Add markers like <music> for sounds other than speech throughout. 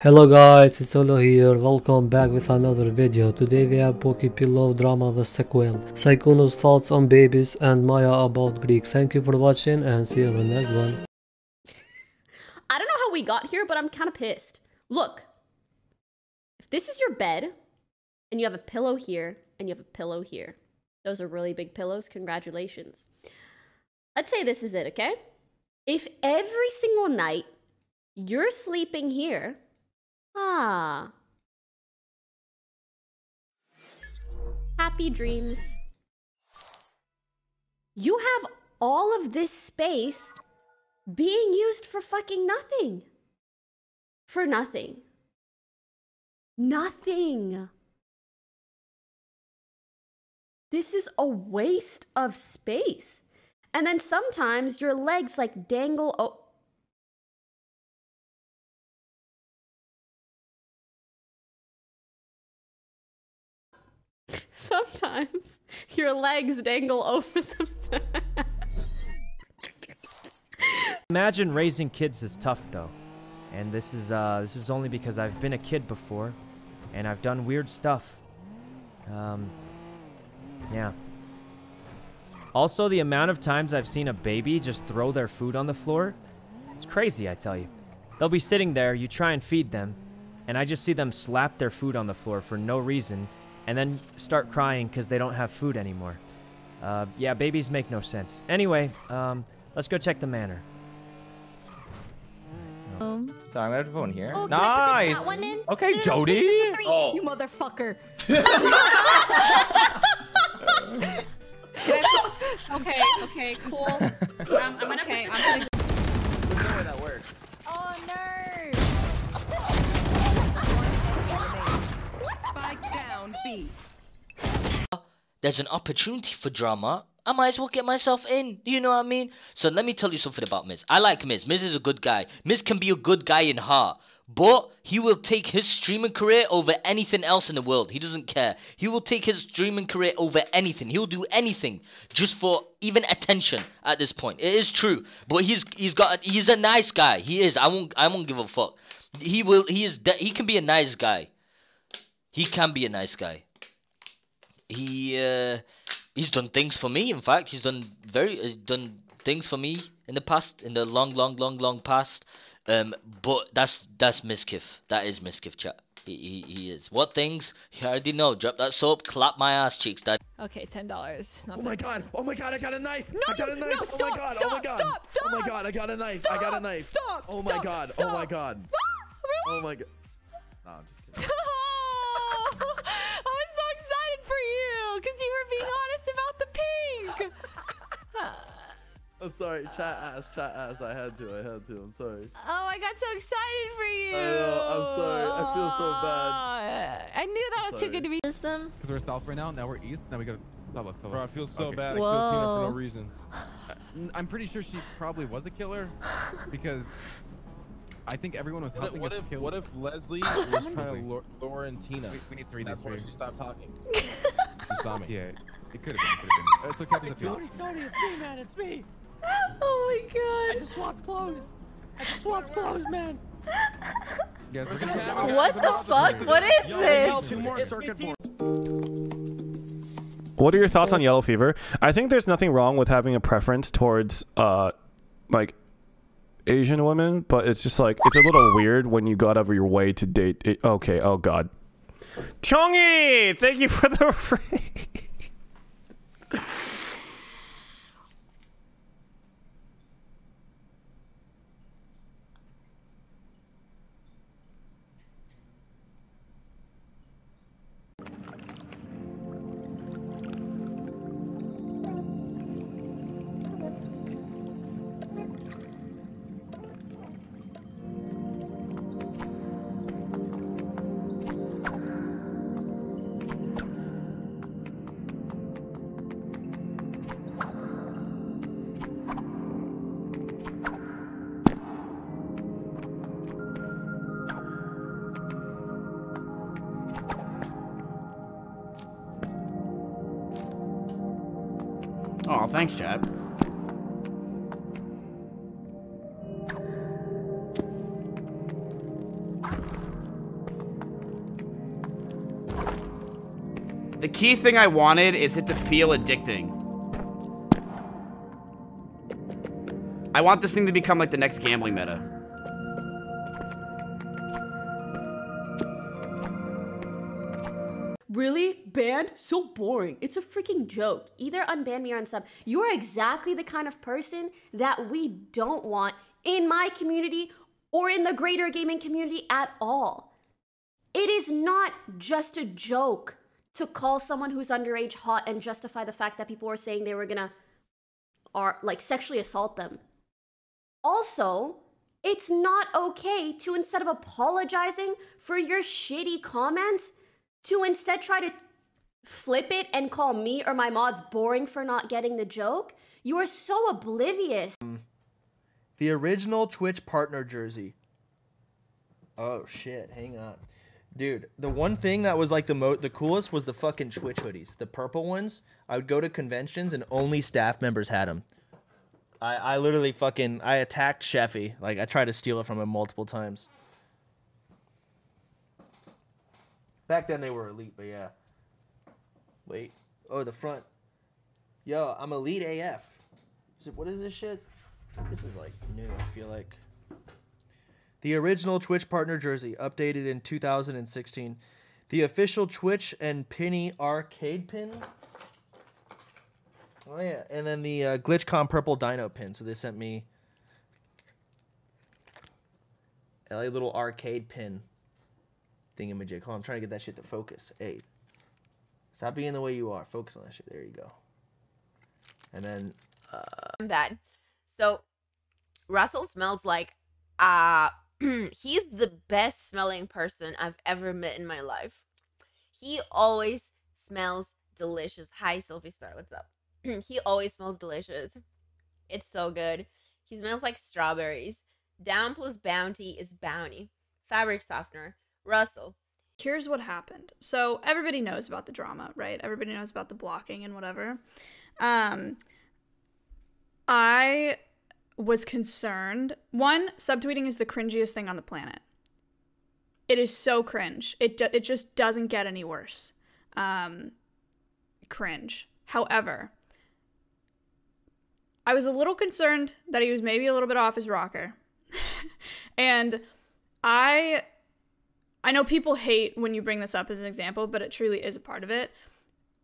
Hello guys, it's SoLo here, welcome back with another video. Today we have Poki pillow Drama the sequel, Sykkuno's thoughts on babies and Maya about Greek. Thank you for watching and see you in the next one. <laughs> I don't know how we got here, but I'm kind of pissed. Look, if this is your bed and you have a pillow here and you have a pillow here, those are really big pillows. Congratulations. Let's say this is it, okay? If every single night you're sleeping here, ah, happy dreams. You have all of this space being used for fucking nothing. For nothing. Nothing. This is a waste of space. And then sometimes your legs like dangle. Sometimes your legs dangle over the. Imagine raising kids is tough though. And this is uh this is only because I've been a kid before and I've done weird stuff. Um yeah. Also, the amount of times I've seen a baby just throw their food on the floor, it's crazy, I tell you. They'll be sitting there, you try and feed them, and I just see them slap their food on the floor for no reason, and then start crying because they don't have food anymore. Uh, yeah, babies make no sense. Anyway, um, let's go check the manor. Um, So I'm gonna have to put one here. Oh, can I put this nice. one in? Okay, No, no, no, Jody. please, it's a three. Oh. you motherfucker. <laughs> <laughs> Okay, okay, cool. I'm, <laughs> I'm gonna okay, I'm gonna there's an opportunity for drama, I might as well get myself in. You know what I mean? So let me tell you something about Miz. I like Miz. Miz is a good guy. Miz can be a good guy in heart. But he will take his streaming career over anything else in the world. He doesn't care. He will take his streaming career over anything. He'll do anything just for even attention at this point. It is true. But he's he's got he's a nice guy. He is. I won't I won't give a fuck. He will he is he can be a nice guy. He can be a nice guy he uh, he's done things for me. In fact, he's done very uh, done things for me in the past, in the long, long, long, long past. Um, but that's that's Mizkif. That is Mizkif, chat. He, he, he is. What things? You already know. Drop that soap, clap my ass cheeks, dad. Okay, ten dollars. Oh my god! Oh my god! I got a knife! No, I got a no, knife! no, oh my god! stop, oh my god! stop, Oh my god! I got a knife! I got a knife! stop, Oh my stop, god! stop. Oh my god! really? Oh my god! No, I'm just kidding. <laughs> Oh, I was so excited for you because you were being honest about the pink. I'm sorry. Chat ass. Chat ass. I had to. I had to. I'm sorry. Oh, I got so excited for you. I know, I'm sorry. I feel so bad. I knew that was too good to be system. Because we're south right now, now we're east, now we go to top left, top Bro, I feel so Okay. bad. I killed Tina for no reason. N- I'm pretty sure she probably was a killer <laughs> because I think everyone was What if, helping what us if, kill. what if Leslie <laughs> was trying to lure, lure in Tina? we, we need three That's this why way. she stopped talking. <laughs> she saw me. Yeah, it could have been. It could have been. Uh, so Captain's appeal. Tony, it's me, man. It's me. <laughs> Oh my god. I just swapped clothes. I just swapped clothes, man. Guys, we're gonna have What the fuck? What is this? Two more circuit boards. What are your thoughts on yellow fever? I think there's nothing wrong with having a preference towards uh like Asian women, but it's just like it's a little weird when you got out of your way to date it. Okay, oh god. Tyongi, thank you for the <laughs> Oh, thanks, Chad. The key thing I wanted is it to feel addicting. I want this thing to become like the next gambling meta. Really Banned? So boring. It's a freaking joke. Either unban me or unsub. You're exactly the kind of person that we don't want in my community or in the greater gaming community at all. It is not just a joke to call someone who's underage hot and justify the fact that people were saying they were gonna are like sexually assault them. Also, it's not okay to instead of apologizing for your shitty comments, to instead try to flip it and call me or my mods boring for not getting the joke. You are so oblivious. Um, the original Twitch partner jersey. Oh shit, hang on. Dude, the one thing that was like the mo the coolest was the fucking Twitch hoodies. The purple ones. I would go to conventions and only staff members had them. I, I literally fucking I attacked Sheffy. Like I tried to steal it from him multiple times. Back then they were elite, but yeah. Wait. Oh, the front. Yo, I'm elite AF. Is it, what is this shit? This is like new, I feel like. The original Twitch partner jersey, updated in 2016. The official Twitch and Penny arcade pins. Oh yeah, and then the uh, GlitchCon purple dino pin. So they sent me a little arcade pin thingamajig. On, I'm trying to get that shit to focus. Hey, stop being the way you are. Focus on that shit. There you go. And then uh, I'm bad. So Russell smells like uh <clears throat> he's the best smelling person I've ever met in my life. He always smells delicious. Hi Sophie Star, what's up? <clears throat> he always smells delicious. It's so good. He smells like strawberries. Down plus bounty is bounty. Fabric softener. Russell. Here's what happened. So everybody knows about the drama, right? Everybody knows about the blocking and whatever. Um I was concerned. One, subtweeting is the cringiest thing on the planet. It is so cringe. It do- it just doesn't get any worse. Um, cringe. However, I was a little concerned that he was maybe a little bit off his rocker, <laughs> and I I know people hate when you bring this up as an example, but it truly is a part of it.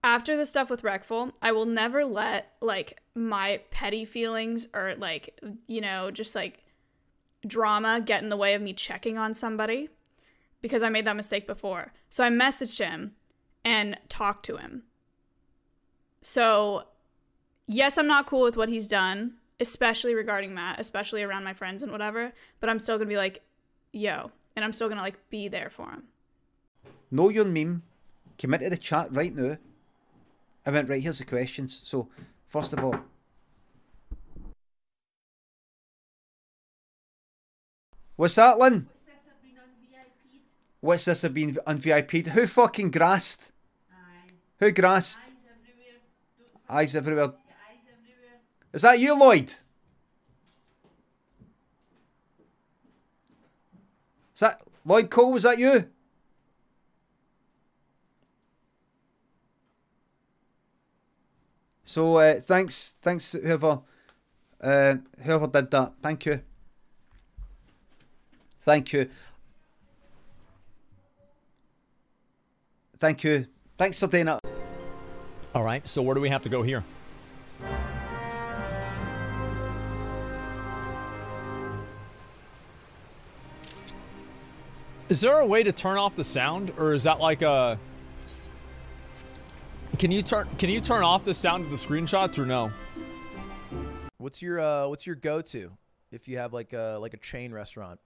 After the stuff with Reckful, I will never let like my petty feelings or like, you know, just like drama get in the way of me checking on somebody because I made that mistake before. So I messaged him and talked to him. So, yes, I'm not cool with what he's done, especially regarding Matt, especially around my friends and whatever, but I'm still to be like, yo, and I'm still to like be there for him. Know your meme. Come into the chat right now. I went, right, here's the questions. So, first of all, what's that, Lynn? What's this have been on VIP'd? Who fucking grassed? Who grassed? Eyes everywhere. Is that you, Lloyd? Is that Lloyd Cole? Was that you? So uh, thanks, thanks whoever, uh, whoever did that. Thank you. Thank you. Thank you. Thanks for it. All right, so where do we have to go here? Is there a way to turn off the sound, or is that like a? Can you turn Can you turn off the sound of the screenshots, or no? What's your uh what's your go-to if you have like a like a chain restaurant?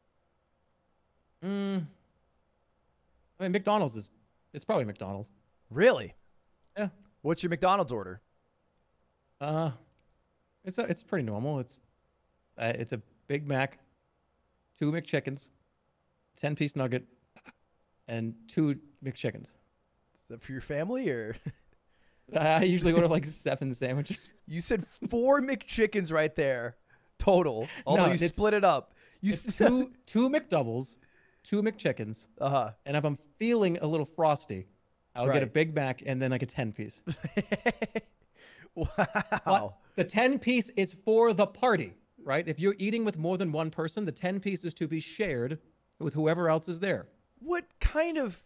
Mm. I mean, McDonald's is. It's probably McDonald's. Really? Yeah. What's your McDonald's order? Uh, it's a, it's pretty normal. It's uh, it's a Big Mac, two McChickens, ten piece nugget, and two McChickens. Is that for your family or? <laughs> I usually order like <laughs> seven sandwiches. You said four McChickens right there, total. Although No, you split it up. You It's s- two <laughs> two McDoubles, two McChickens. Uh huh. And if I'm feeling a little frosty, I'll get a Big Mac and then like a 10 piece. wow. But the 10 piece is for the party, right? If you're eating with more than one person, the 10 piece is to be shared with whoever else is there. What kind of